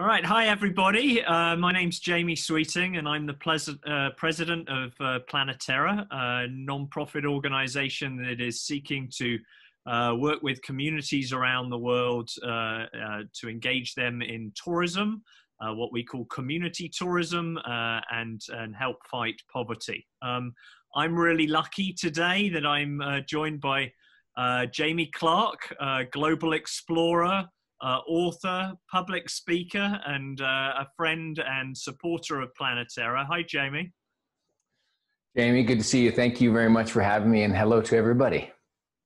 All right. Hi, everybody. Uh, my name's Jamie Sweeting, and I'm the uh, president of uh, Planeterra, a non-profit organization that is seeking to uh, work with communities around the world uh, uh, to engage them in tourism, what we call community tourism, and, and help fight poverty. Um, I'm really lucky today that I'm joined by Jamie Clarke, global explorer, uh, author, public speaker, and uh, a friend and supporter of Planeterra. Hi, Jamie. Jamie, good to see you. Thank you very much for having me, and hello to everybody.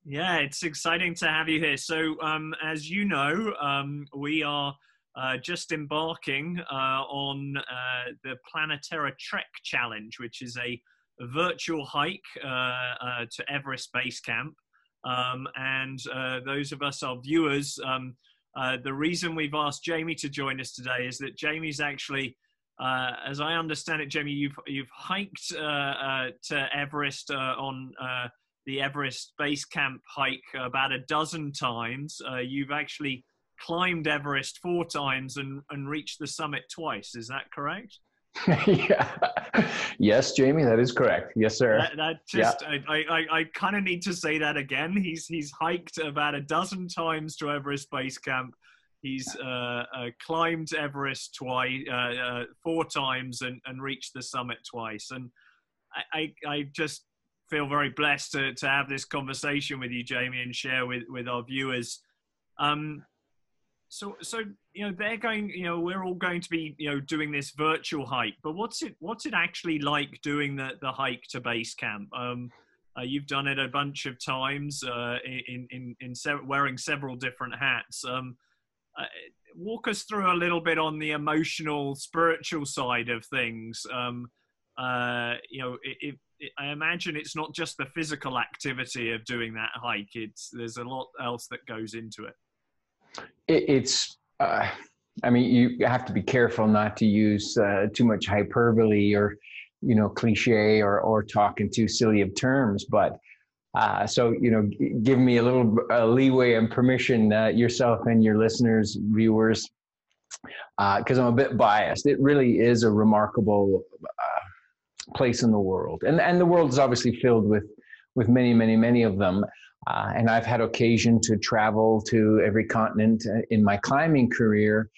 Yeah, it's exciting to have you here. So, um, as you know, um, we are uh, just embarking uh, on uh, the Planeterra Trek Challenge, which is a, a virtual hike uh, to Everest Base Camp. Um, and those of us, our viewers, um, uh, the reason we've asked Jamie to join us today is that Jamie's actually, uh, as I understand it, Jamie, you've you've hiked uh, uh to Everest uh, on the Everest Base Camp hike about a dozen times. you've actually climbed Everest four times and, and reached the summit twice. Is that correct? yeah. Yes, Jamie, that is correct. Yes, sir. That, that just, yeah. I, I, I kind of need to say that again. He's he's hiked about a dozen times to Everest Base Camp. He's uh, uh, climbed Everest twice, uh, uh, four times, and, and reached the summit twice. And I, I, I just feel very blessed to, to have this conversation with you, Jamie, and share with, with our viewers. Um, so, so you know, they're going. You know, we're all going to be, you know, doing this virtual hike. But what's it? What's it actually like doing the the hike to base camp? Um, uh, you've done it a bunch of times uh, in in in se- wearing several different hats. Um, uh, walk us through a little bit on the emotional, spiritual side of things. Um, uh, you know, it, it, I imagine it's not just the physical activity of doing that hike. It's there's a lot else that goes into it it, it's uh, i mean you have to be careful not to use uh, too much hyperbole or you know cliche or or talking too silly of terms but uh, so you know give me a little uh, leeway and permission uh, yourself and your listeners viewers because uh, i'm a bit biased. It really is a remarkable place in the world. And and the world is obviously filled with with many many many of them uh, and I've had occasion to travel to every continent uh, in my climbing career.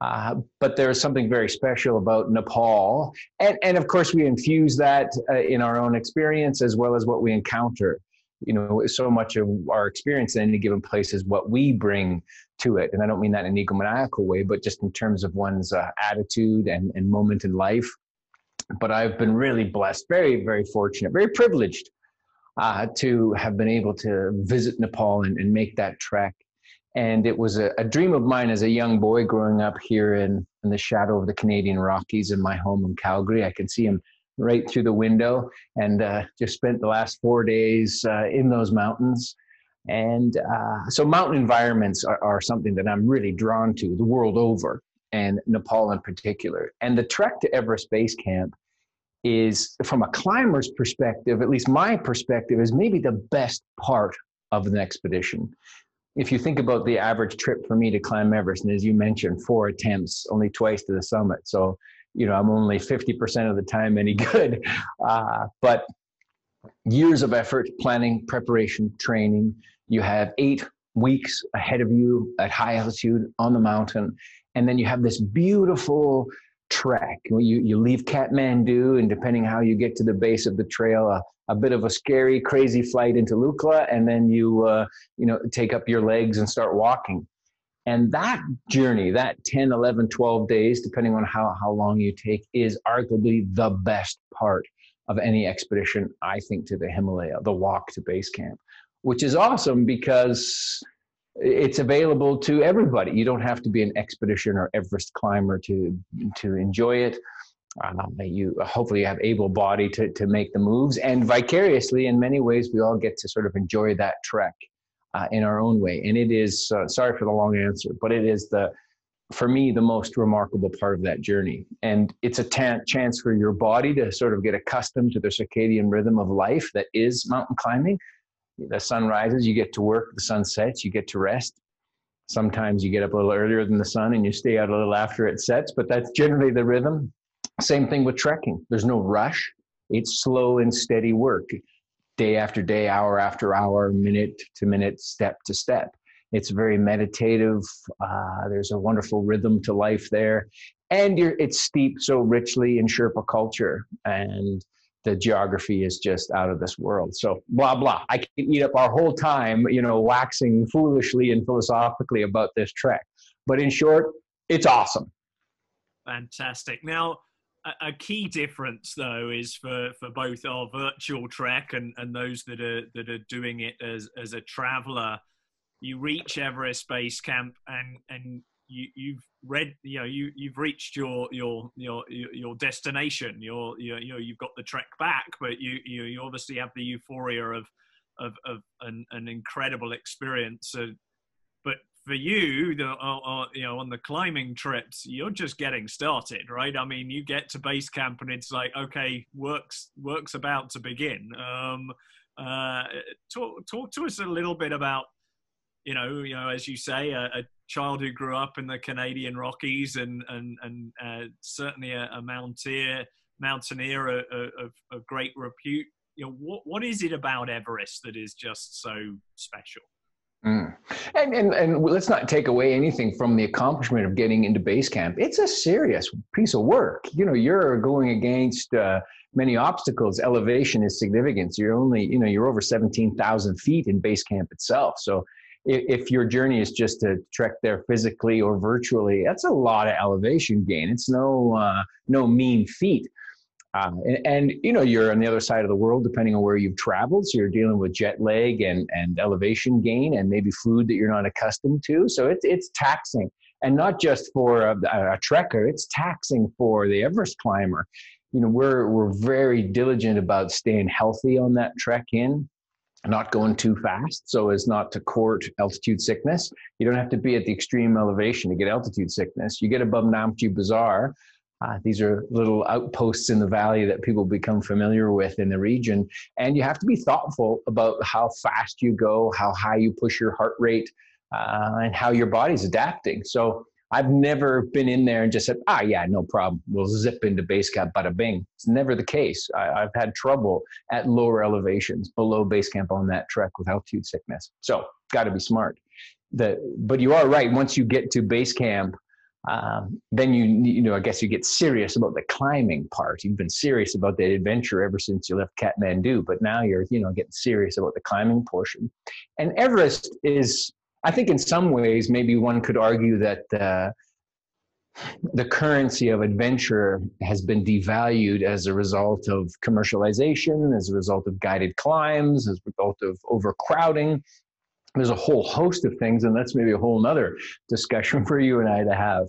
Uh, but there's something very special about Nepal. And, and of course, we infuse that uh, in our own experience as well as what we encounter. You know, so much of our experience in any given place is what we bring to it. And I don't mean that in an egomaniacal way, but just in terms of one's uh, attitude and, and moment in life. But I've been really blessed, very, very fortunate, very privileged uh, to have been able to visit Nepal and, and make that trek. And it was a, a, dream of mine as a young boy growing up here in, in the shadow of the Canadian Rockies in my home in Calgary. I can see him right through the window and uh, just spent the last four days uh, in those mountains. And uh, so, mountain environments are, are something that I'm really drawn to the world over, and Nepal in particular. And the trek to Everest Base Camp is from a climber's perspective, at least my perspective, is maybe the best part of an expedition. If you think about the average trip for me to climb Everest, and as you mentioned, four attempts, only twice to the summit. So, you know, I'm only 50% of the time any good. Uh, but years of effort, planning, preparation, training. You have eight weeks ahead of you at high altitude on the mountain. And then you have this beautiful trek. You, you leave Kathmandu, and depending how you get to the base of the trail, a, a bit of a scary, crazy flight into Lukla, and then you, uh, you know, take up your legs and start walking. And that journey, that 10, 11, 12 days, depending on how, how long you take, is arguably the best part of any expedition, I think, to the Himalaya, the walk to base camp, which is awesome because it's available to everybody. You don't have to be an expedition or Everest climber to to enjoy it. Um, you hopefully have able body to to make the moves, and vicariously, in many ways, we all get to sort of enjoy that trek uh, in our own way. And it is uh, sorry for the long answer, but it is the for me the most remarkable part of that journey and it's a t- chance for your body to sort of get accustomed to the circadian rhythm of life that is mountain climbing the sun rises, you get to work, the sun sets, you get to rest. Sometimes you get up a little earlier than the sun and you stay out a little after it sets, but that's generally the rhythm. Same thing with trekking. There's no rush. It's slow and steady work, day after day, hour after hour, minute to minute, step to step. It's very meditative. Uh, there's a wonderful rhythm to life there, and it's steeped so richly in Sherpa culture, and the geography is just out of this world. So blah blah. I can eat up our whole time, you know, waxing foolishly and philosophically about this trek. But in short, it's awesome. Fantastic. Now, a, key difference though is for, for both our virtual trek and, and those that are that are doing it as as a traveler. You reach Everest Base Camp and and you, you've read, you know, you you've reached your your your your destination. You're, you you know you've got the trek back, but you you, you obviously have the euphoria of of of an, an incredible experience. So, but for you, the, uh, uh, you know, on the climbing trips, you're just getting started, right? I mean, you get to base camp and it's like, okay, work's work's about to begin. Um, uh, talk talk to us a little bit about, you know, you know, as you say, a, a child who grew up in the Canadian Rockies and and and uh, certainly a, a mountaineer mountaineer of, of great repute. You know, what what is it about Everest that is just so special? Mm. And, and and let's not take away anything from the accomplishment of getting into base camp. It's a serious piece of work. You know, you're going against uh, many obstacles. Elevation is significant. You're only, you know, you're over seventeen thousand feet in base camp itself. So if, your journey is just to trek there physically or virtually, that's a lot of elevation gain. It's no uh, no mean feat. Uh, and, and, you know you're on the other side of the world depending on where you've traveled. So you're dealing with jet lag and, and elevation gain and maybe food that you're not accustomed to. So it's, it's taxing. And not just for a, a trekker it's taxing for the everest climber. You know we're we're very diligent about staying healthy on that trek in not going too fast so as not to court altitude sickness you don't have to be at the extreme elevation to get altitude sickness you get above namche bazaar uh, these are little outposts in the valley that people become familiar with in the region. And you have to be thoughtful about how fast you go, how high you push your heart rate, uh, and how your body's adapting. So I've never been in there and just said, ah, yeah, no problem. We'll zip into base camp, bada bing. It's never the case. I, have had trouble at lower elevations below base camp on that trek with altitude sickness. So got to be smart. The, but you are right. Once you get to base camp, um, then you you know I guess you get serious about the climbing part. You've been serious about the adventure ever since you left Kathmandu, but now you're you know getting serious about the climbing portion. And Everest is, I think, in some ways, maybe one could argue that uh, the currency of adventure has been devalued as a result of commercialization, as a result of guided climbs, as a result of overcrowding there's a whole host of things, and that's maybe a whole other discussion for you and I to have.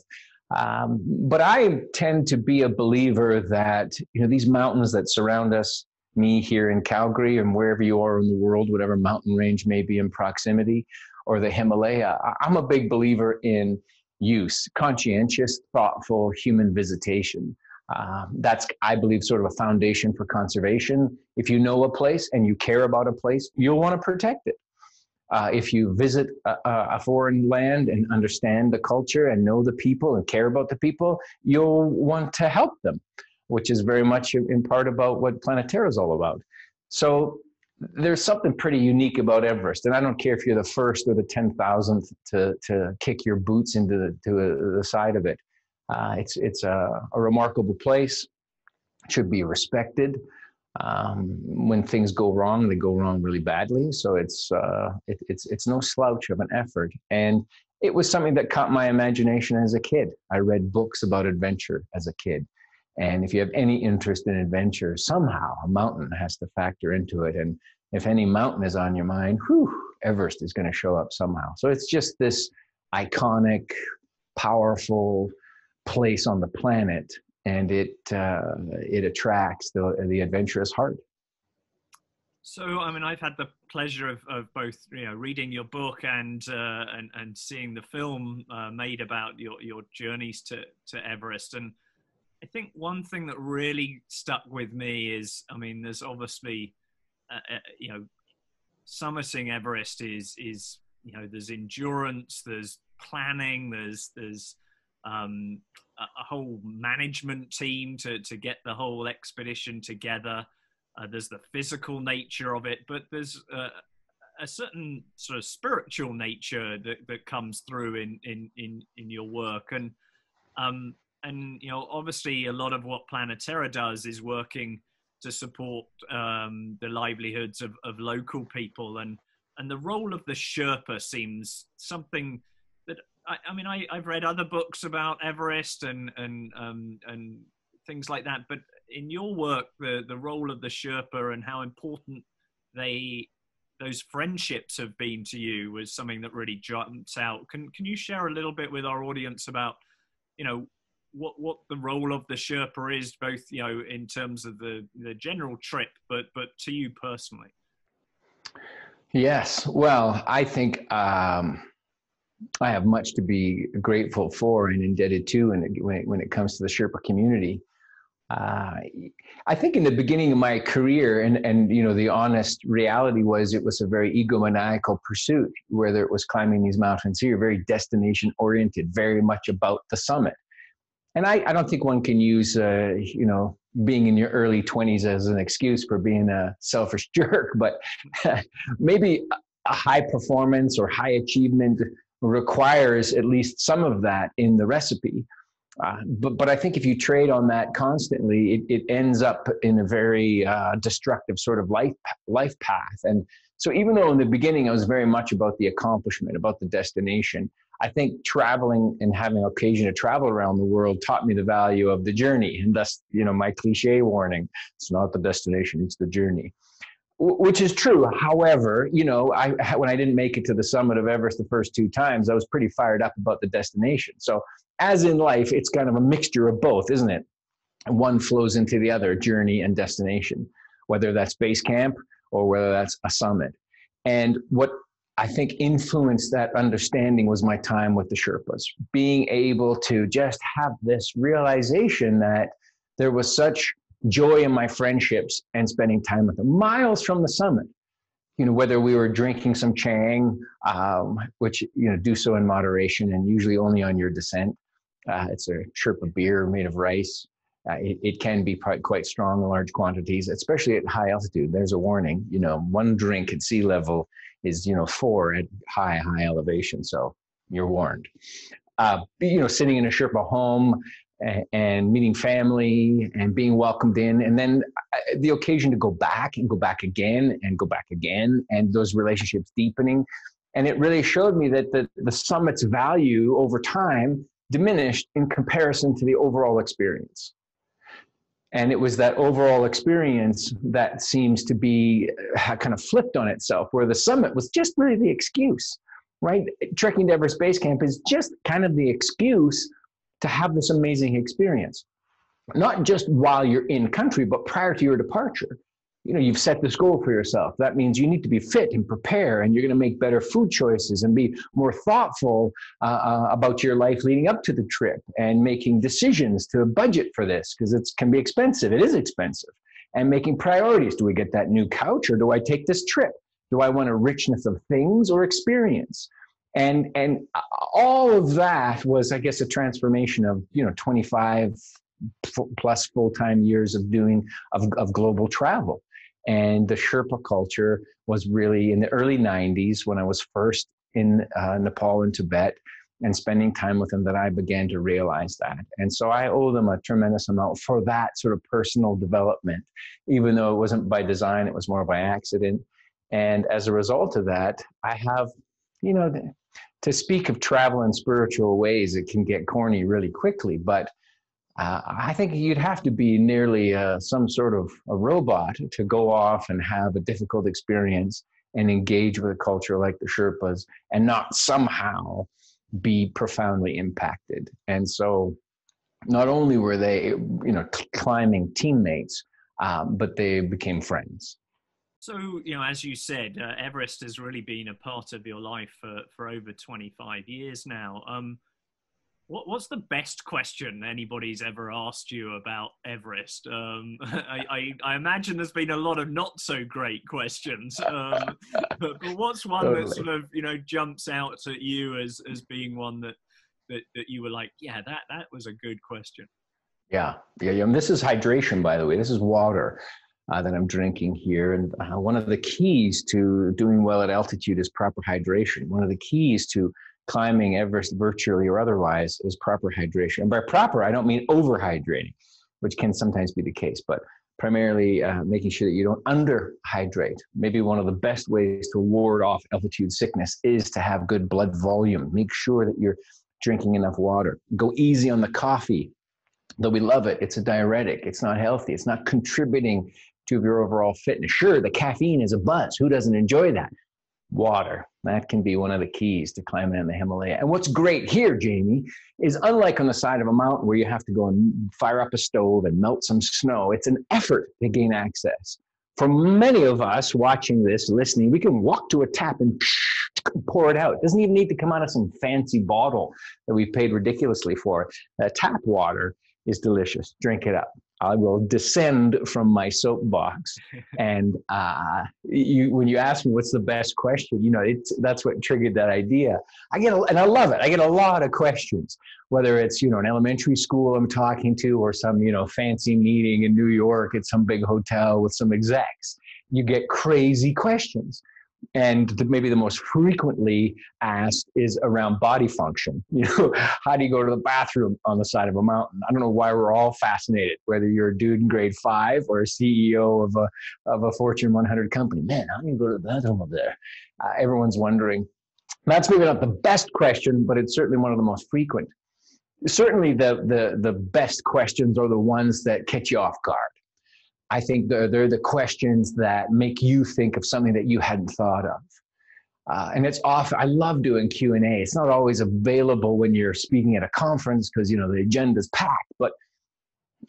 Um, but I tend to be a believer that you know these mountains that surround us, me here in Calgary and wherever you are in the world, whatever mountain range may be in proximity, or the Himalaya. I'm a big believer in use, conscientious, thoughtful human visitation. Uh, that's, I believe, sort of a foundation for conservation. If you know a place and you care about a place, you'll want to protect it. Uh, if you visit a, a, foreign land and understand the culture and know the people and care about the people, you'll want to help them, which is very much in part about what Planeterra is all about. So there's something pretty unique about Everest, and I don't care if you're the first or the ten thousandth to to kick your boots into the to a, the side of it. Uh, it's it's a, a remarkable place. It should be respected um, when things go wrong, they go wrong really badly. So it's uh, it, it's it's no slouch of an effort, and it was something that caught my imagination as a kid. I read books about adventure as a kid, and if you have any interest in adventure, somehow a mountain has to factor into it. And if any mountain is on your mind, whew, Everest is going to show up somehow. So it's just this iconic, powerful place on the planet and it uh, it attracts the the adventurous heart. So, I mean, I've had the pleasure of, of both, you know, reading your book and uh, and and seeing the film uh, made about your your journeys to to Everest. And I think one thing that really stuck with me is, I mean, there's obviously, uh, uh you know, summiting Everest is is you know, there's endurance, there's planning. There's there's um, a, a, whole management team to to get the whole expedition together. Uh, there's the physical nature of it, but there's uh, a certain sort of spiritual nature that, that comes through in, in, in, in your work. And, um, and, you know, obviously a lot of what Planeterra does is working to support um, the livelihoods of, of local people. And, and the role of the Sherpa seems something that, I, I mean, I, I've read other books about Everest and, and, um, and things like that, but in your work, the, the role of the Sherpa and how important they those friendships have been to you was something that really jumps out. Can can you share a little bit with our audience about, you know, what what the role of the Sherpa is, both you know in terms of the the general trip, but but to you personally. Yes, well, I think um, I have much to be grateful for and indebted to, and when it, when it comes to the Sherpa community uh, I think in the beginning of my career, and and you know, the honest reality was it was a very egomaniacal pursuit. Whether it was climbing these mountains here, very destination oriented, very much about the summit. And I, I don't think one can use, uh, you know, being in your early 20s as an excuse for being a selfish jerk, but maybe a high performance or high achievement requires at least some of that in the recipe. Uh, but but I think if you trade on that constantly, it, it ends up in a very uh, destructive sort of life life path. And so even though in the beginning I was very much about the accomplishment, about the destination, I think traveling and having occasion to travel around the world taught me the value of the journey. And thus, you know, my cliche warning: it's not the destination, it's the journey which is true. However, you know, I when I didn't make it to the summit of Everest the first two times, I was pretty fired up about the destination. So, as in life, it's kind of a mixture of both, isn't it? One flows into the other, journey and destination, whether that's base camp or whether that's a summit. And what I think influenced that understanding was my time with the Sherpas, being able to just have this realization that there was such joy in my friendships and spending time with them. Miles from the summit. You know whether we were drinking some chang um, which you know do so in moderation and usually only on your descent. Uh, it's a sherpa beer made of rice. Uh, it, it, can be quite, quite strong in large quantities especially at high altitude. There's a warning you know one drink at sea level is you know four at high high elevation so you're warned. Uh, you know sitting in a sherpa home and meeting family and being welcomed in and then uh, the occasion to go back and go back again and go back again and those relationships deepening. And it really showed me that the, the summit's value over time diminished in comparison to the overall experience and it was that overall experience that seems to be uh, kind of flipped on itself where the summit was just really the excuse right trekking to everest base camp is just kind of the excuse to have this amazing experience, not just while you're in country, but prior to your departure. You know, you've set this goal for yourself. That means you need to be fit and prepare, and you're going to make better food choices and be more thoughtful uh, uh, about your life leading up to the trip and making decisions to budget for this because it can be expensive. It is expensive. And making priorities. Do we get that new couch or do I take this trip? Do I want a richness of things or experience? and and all of that was i guess a transformation of you know 25 plus full-time years of doing of, of global travel and the sherpa culture was really in the early 90s when i was first in uh, nepal and tibet and spending time with them that i began to realize that. And so i owe them a tremendous amount for that sort of personal development even though it wasn't by design it was more by accident. And as a result of that i have you know to speak of travel in spiritual ways, it can get corny really quickly, but uh, I think you'd have to be nearly uh, some sort of a robot to go off and have a difficult experience and engage with a culture like the Sherpas and not somehow be profoundly impacted. And so, not only were they, you know, climbing teammates, um, but they became friends. So, you know, as you said, uh, Everest has really been a part of your life for, for over 25 years now. Um, what, what's the best question anybody's ever asked you about Everest? Um, I, I, I, imagine there's been a lot of not so great questions. Um, but, but what's one totally. that sort of you know jumps out at you as as being one that that that you were like, yeah, that that was a good question. Yeah, yeah, yeah. And this is hydration, by the way. This is water. Uh, that I'm drinking here. And uh, one of the keys to doing well at altitude is proper hydration. One of the keys to climbing Everest virtually or otherwise is proper hydration. And by proper, I don't mean overhydrating, which can sometimes be the case, but primarily uh, making sure that you don't underhydrate. Maybe one of the best ways to ward off altitude sickness is to have good blood volume. Make sure that you're drinking enough water. Go easy on the coffee, though we love it. It's a diuretic, it's not healthy, it's not contributing to your overall fitness. Sure, the caffeine is a buzz. Who doesn't enjoy that? Water. That can be one of the keys to climbing in the Himalaya. And what's great here, Jamie, is unlike on the side of a mountain where you have to go and fire up a stove and melt some snow, it's an effort to gain access. For many of us watching this, listening, we can walk to a tap and pour it out. It doesn't even need to come out of some fancy bottle that we've paid ridiculously for. Uh, tap water is delicious. Drink it up. I will descend from my soapbox. and uh, you, when you ask me what's the best question, you know, it's, that's what triggered that idea. I get, a, and I love it. I get a lot of questions, whether it's, you know, an elementary school I'm talking to or some, you know, fancy meeting in New York at some big hotel with some execs. You get crazy questions and the, maybe the most frequently asked is around body function. You know, how do you go to the bathroom on the side of a mountain? I don't know why we're all fascinated, whether you're a dude in grade five or a CEO of a of a Fortune 100 company. Man, how do you go to the bathroom up there? Uh, everyone's wondering. That's maybe not the best question, but it's certainly one of the most frequent. Certainly, the the the best questions are the ones that catch you off guard I think they're, they're the questions that make you think of something that you hadn't thought of. Uh, and it's often i love doing q&a it's not always available when you're speaking at a conference because you know the agenda's packed but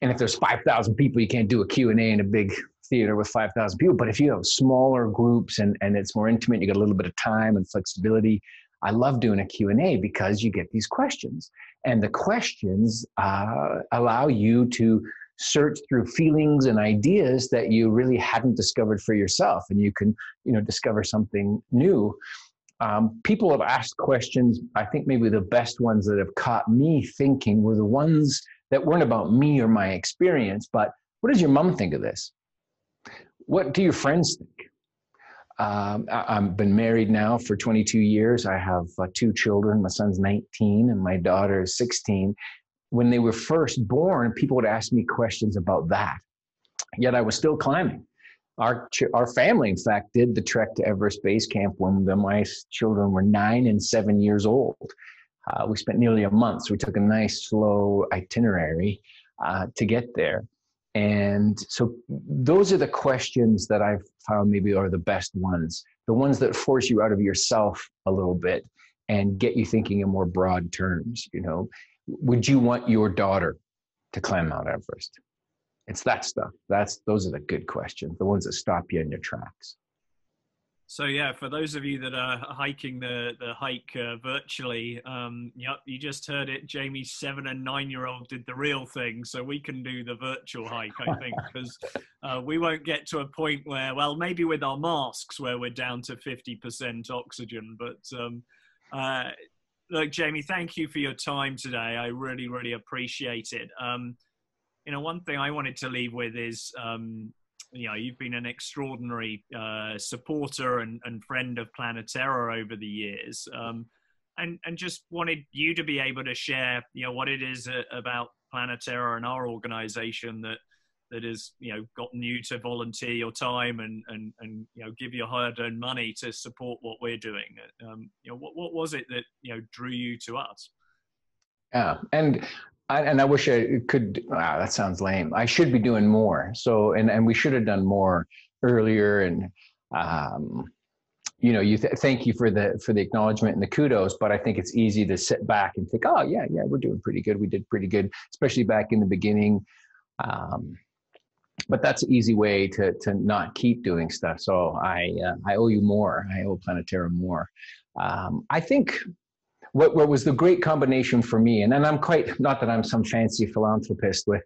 and if there's 5000 people you can't do a q&a in a big theater with 5000 people. But if you have smaller groups and, and it's more intimate you get a little bit of time and flexibility i love doing a q&a because you get these questions. And the questions uh, allow you to search through feelings and ideas that you really hadn't discovered for yourself and you can you know discover something new. Um, people have asked questions. I think maybe the best ones that have caught me thinking were the ones that weren't about me or my experience but what does your mom think of this? What do your friends think? Um, I, have been married now for 22 years. I have uh, two children. My son's 19 and my daughter is 16 when they were first born, people would ask me questions about that. Yet I was still climbing. Our, our family, in fact, did the trek to Everest Base Camp when the, my children were nine and seven years old. Uh, we spent nearly a month, so we took a nice, slow itinerary uh, to get there. And so those are the questions that I've found maybe are the best ones, the ones that force you out of yourself a little bit and get you thinking in more broad terms. You know, would you want your daughter to climb Mount Everest? It's that stuff. That's those are the good questions, the ones that stop you in your tracks. So yeah, for those of you that are hiking the the hike uh, virtually, um, yep, you just heard it. Jamie's seven and nine year old did the real thing, so we can do the virtual hike. I think because uh, we won't get to a point where, well, maybe with our masks where we're down to fifty percent oxygen, but um, uh, look, Jamie, thank you for your time today. I really, really appreciate it. Um, you know, one thing I wanted to leave with is, um, you know, you've been an extraordinary uh, supporter and, and, friend of Planeterra over the years, um, and and just wanted you to be able to share, you know, what it is uh, about Planeterra and our organization that that has you know gotten you to volunteer your time and and and you know give your hard-earned money to support what we're doing um, you know what, what was it that you know drew you to us yeah and I, and I wish I could. Wow, that sounds lame. I should be doing more. So, and and we should have done more earlier. And um, you know, you th- thank you for the for the acknowledgement and the kudos. But I think it's easy to sit back and think, oh yeah, yeah, we're doing pretty good. We did pretty good, especially back in the beginning. Um, but that's an easy way to to not keep doing stuff. So I uh, I owe you more. I owe Planeterra more. Um, I think what what was the great combination for me, and and I'm quite not that I'm some fancy philanthropist with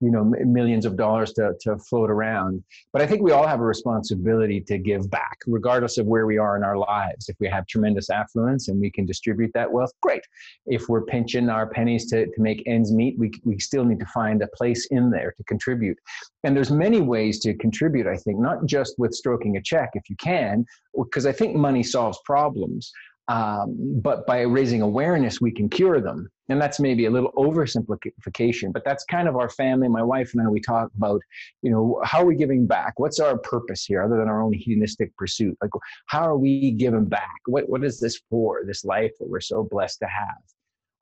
you know millions of dollars to, to float around. But i think we all have a responsibility to give back regardless of where we are in our lives. If we have tremendous affluence and we can distribute that wealth great. If we're pinching our pennies to, to make ends meet we, we still need to find a place in there to contribute. And there's many ways to contribute i think not just with stroking a check if you can because i think money solves problems. Um, but by raising awareness, we can cure them. And that's maybe a little oversimplification, but that's kind of our family. My wife and I, we talk about, you know, how are we giving back? What's our purpose here other than our own hedonistic pursuit? Like, how are we giving back? What, what is this for, this life that we're so blessed to have?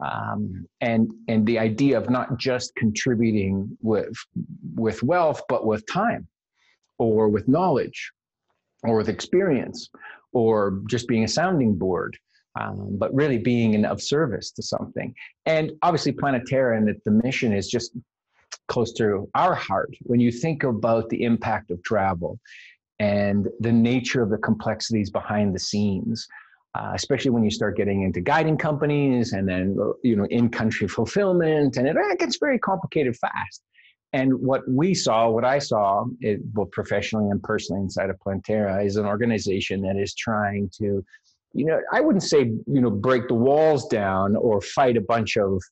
Um, and and the idea of not just contributing with with wealth, but with time, or with knowledge, or with experience, or just being a sounding board, um, but really being of service to something. And obviously, Planeterra and the mission is just close to our heart. When you think about the impact of travel and the nature of the complexities behind the scenes, uh, especially when you start getting into guiding companies and then you know in-country fulfillment, and it, it gets very complicated fast. And what we saw, what I saw, it, both professionally and personally inside of Planeterra, is an organization that is trying to, you know, I wouldn't say, you know, break the walls down or fight a bunch of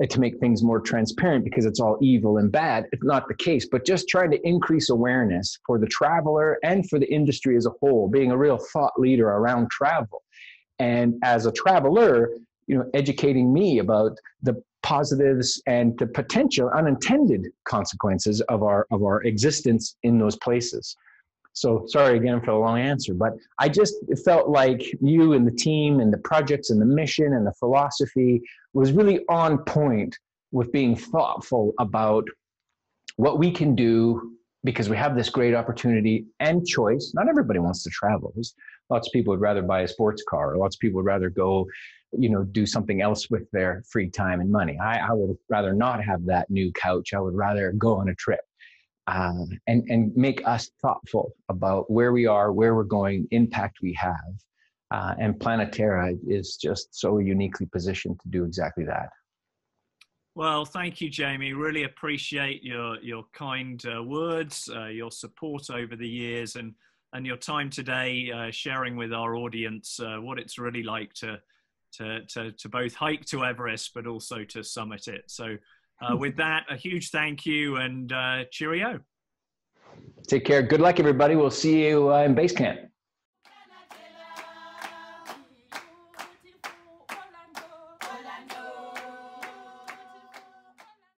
uh, to make things more transparent because it's all evil and bad. It's not the case, but just trying to increase awareness for the traveler and for the industry as a whole, being a real thought leader around travel. And as a traveler, you know, educating me about the positives and the potential unintended consequences of our of our existence in those places so sorry again for the long answer but i just felt like you and the team and the projects and the mission and the philosophy was really on point with being thoughtful about what we can do because we have this great opportunity and choice. Not everybody wants to travel. There's lots of people would rather buy a sports car. Or lots of people would rather go you know do something else with their free time and money. I, I would rather not have that new couch. I would rather go on a trip uh, and and make us thoughtful about where we are where we're going impact we have uh, and Planeterra is just so uniquely positioned to do exactly that well, thank you, Jamie. Really appreciate your your kind uh, words, uh, your support over the years, and and your time today, uh, sharing with our audience uh, what it's really like to to, to, to both hike to Everest, but also to summit it. So, uh, with that, a huge thank you and uh, cheerio. Take care. Good luck, everybody. We'll see you uh, in base camp.